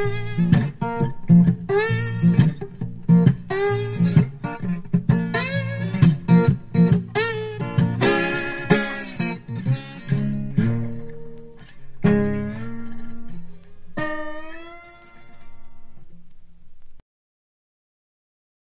Mm-hmm.